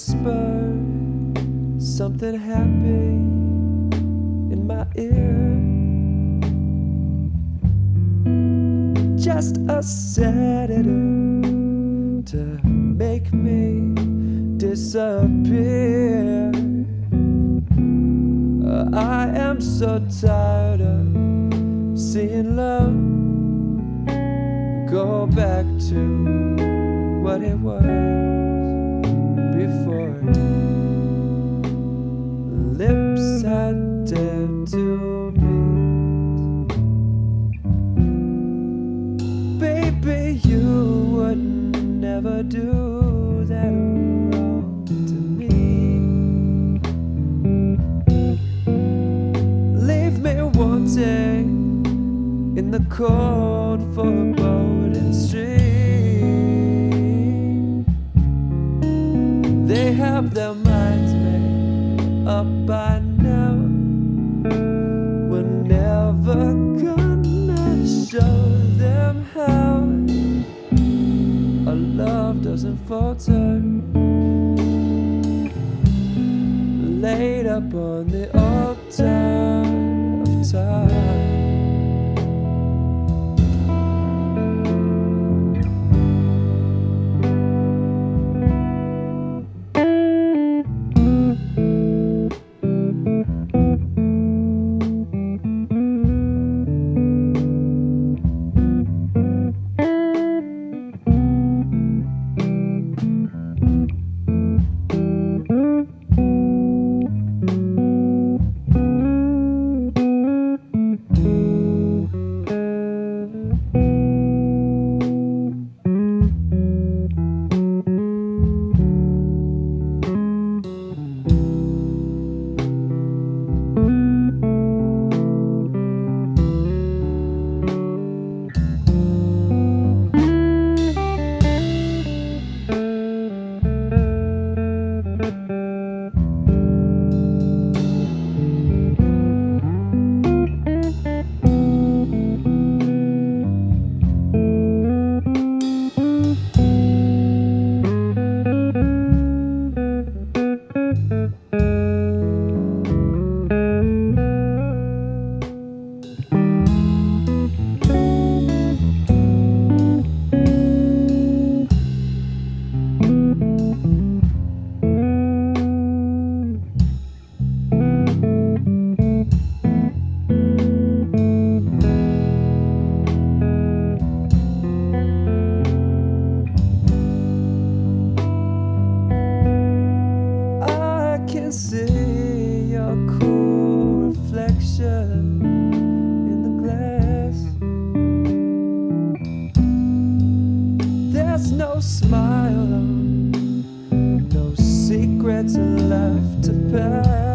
Whisper something happy in my ear. Just a sedative to make me disappear. Uh, I am so tired of seeing love go back to what it was before. Lips I dared to meet. Baby, you would never do that wrong to me. Leave me wanting in the cold foreboding street. Up by now. We're never gonna show them how our love doesn't falter. Laid up on the altar I can see your cool reflection in the glass. There's no smile no secrets left to pass.